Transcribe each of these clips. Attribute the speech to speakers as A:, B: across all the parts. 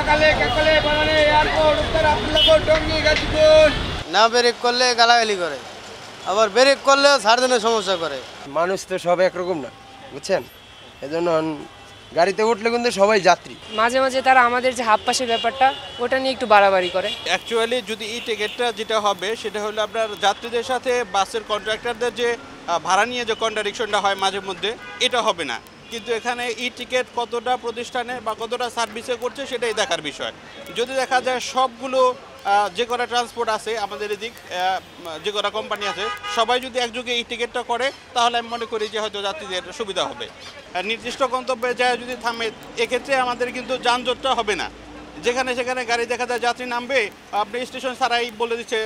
A: মহাকালে কাকালে বানানে airport উত্তর আব্দুল্লাপুর টঙ্গী গাজীপুর
B: না break করলে গালাগালি করে। আবার ব্রেক করলেও সার্জনের সমস্যা করে।
C: মানুষ তো সব একরকম না বুঝছেন? এজন্য গাড়িতে উঠলে কিন্তু সবাই যাত্রী।
D: মাঝে মাঝে তারা আমাদের যে হাফ পাশের ব্যাপারটা ওটা নিয়ে একটু বাড়াবাড়ি করে।
E: অ্যাকচুয়ালি যদি ই টিকিটটা যেটা হবে সেটা হলো আপনার যাত্রীদের সাথে বাসের কন্ট্রাক্টরদের যে ভাড়া নিয়ে যে কন্ট্রাডিকশনটা হয় মাঝে মধ্যে এটা হবে না। কিন্তু এখানে ই টিকিট কতটা প্রতিষ্ঠানে বা কতটা সার্ভিসে করছে সেটাই দেখার বিষয়। যদি দেখা যায় সবগুলো যে কটা ট্রান্সপোর্ট আছে আমাদের এদিক যে কটা কোম্পানি আছে, সবাই যদি একযোগে এই টিকিটটা করে, তাহলে আমি মনে করি যে হয়তো যাত্রীদের সুবিধা হবে। নির্দিষ্ট গন্তব্যে যায় যদি থামে, এক্ষেত্রে আমাদের কিন্তু যানজটটা হবে না। যেখানে সেখানে গাড়ি দেখা যায়, যাত্রী নামবে, আপনি স্টেশন ছাড়াই বলে দিচ্ছে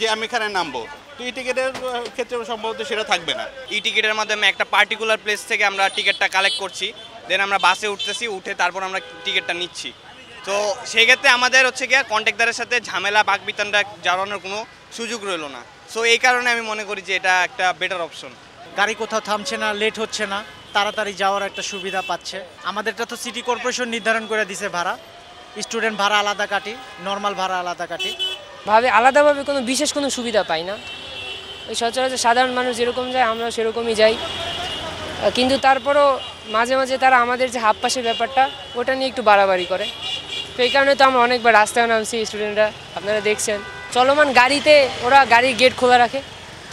E: যে আমি এখানে নামবো। তো এই টিকিটের ক্ষেত্রে সম্ভবত সেটা থাকবে না।
F: ই টিকিটের মাধ্যমে একটা পার্টিকুলার প্লেস থেকে আমরা টিকিটটা কালেক্ট করছি দেন আমরা বাসে উঠতেছি উঠে তারপর আমরা টিকিটটা নিচ্ছি। তো সেই ক্ষেত্রে আমাদের হচ্ছে গিয়ে কন্ট্রাক্টারের সাথে ঝামেলা বাকবিতানটা জানানোর কোনো সুযোগ রইল না। সো এই কারণে আমি মনে করি যে এটা একটা বেটার অপশন
G: গাড়ি কোথাও থামছে না লেট হচ্ছে না তাড়াতাড়ি যাওয়ার একটা সুবিধা পাচ্ছে। আমাদেরটা তো সিটি কর্পোরেশন নির্ধারণ করে দিছে ভাড়া। স্টুডেন্ট ভাড়া আলাদা কাটি নর্মাল ভাড়া আলাদা কাটি
D: ভাবে আলাদাভাবে কোনো বিশেষ কোনো সুবিধা পাই না। ওই সচরাচর সাধারণ মানুষ যেরকম যায় আমরা সেরকমই যাই। কিন্তু তারপরও মাঝে মাঝে তারা আমাদের যে হাফ পাশের ব্যাপারটা, ওটা নিয়ে একটু বাড়াবাড়ি করে। তো এই কারণে তো আমরা অনেকবার রাস্তায় নামছি স্টুডেন্টরা, আপনারা দেখছেন। চলমান গাড়িতে ওরা গাড়ির গেট খোলা রাখে।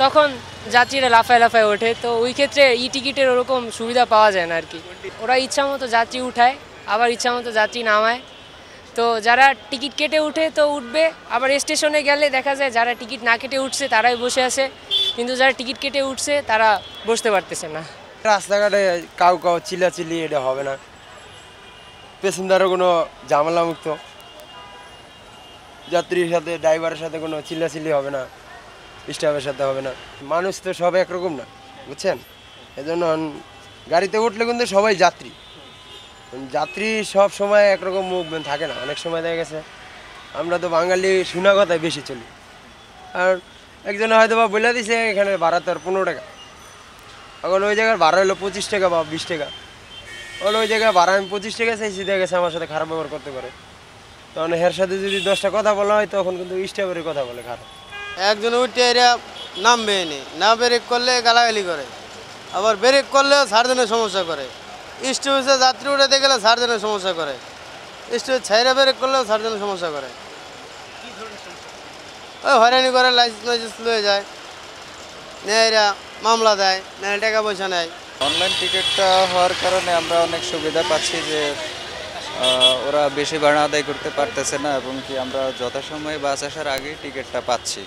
D: তখন যাত্রীরা লাফায় লাফায় ওঠে। তো ওই ক্ষেত্রে ই টিকিটের ওরকম সুবিধা পাওয়া যায় না আর কি। ওরা ইচ্ছা মতো যাত্রী উঠায়, আবার ইচ্ছা মতো যাত্রী নামায়। তো যারা টিকিট কেটে উঠে তো উঠবে। আবার স্টেশনে গেলে দেখা যায় যারা টিকিট না কেটে উঠছে তারাই বসে আছে। কিন্তু যারা টিকিট কেটে উঠছে তারা বসতে পারতেছে না।
C: রাস্তাঘাটে কাউ কাউ চিল্লাচিল্লি এটা হবে না। প্যাসেঞ্জারও কোনো ঝামেলা মুক্ত যাত্রীর সাথে, ড্রাইভারের সাথে কোনো চিল্লাচিল্লি হবে না। স্টাফের সাথে হবে না। মানুষ তো সব একরকম না, বুঝছেন? এজন্য গাড়িতে উঠলে কিন্তু সবাই যাত্রী। যাত্রী সব সময় একরকম মুভমেন্ট থাকে না। অনেক সময় দেখা গেছে, আমরা তো বাঙালি শোনা কথায় বেশি চলি। আর একজনে হয়তো বা বলে দিছে, এখানে ভাড়া তোর পনেরো টাকা। এখন ওই জায়গার ভাড়া হলো পঁচিশ টাকা বা বিশ টাকা। ওর ওই জায়গায় ভাড়া আমি পঁচিশ টাকা চাইছি, দেখা গেছে আমার সাথে খারাপ ব্যবহার করতে পারে। তখন এর সাথে যদি দশটা কথা বলা হয়, তখন কিন্তু স্টাফের কথা বলে খারাপ।
B: একজন উঠে এরা নামবে নি না ব্রেক করলে গালাগালি করে। আবার ব্রেক করলেও সারজনের সমস্যা করে। স্টপেজে যাত্রী উঠাতে গেলে সার্জনের সমস্যা করে। স্টপেজ ছাইরা ব্রেক করলেও সার্জনের সমস্যা করে। ওই হয়রানি করে, লাইসেন্স লাইসেন্স লয়ে যায় এরা, মামলা দেয়, নেয় টাকা পয়সা নেয়।
H: অনলাইন টিকিটটা হওয়ার কারণে আমরা অনেক সুবিধা পাচ্ছি যে ওরা বেশি ভাড়া আদায় করতে পারতেছে না এবং কি আমরা যথাসময়ে বাস আসার আগেই টিকিটটা পাচ্ছি।